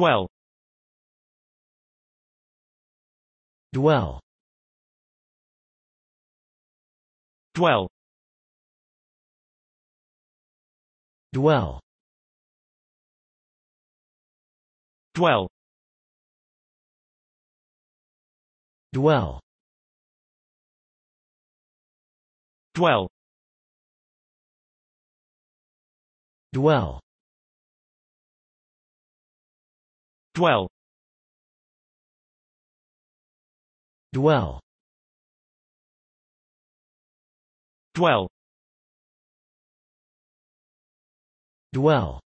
dwell. Dwell. Dwell. Dwell. Dwell. Dwell. Dwell. Dwell dwell. Dwell. Dwell. Dwell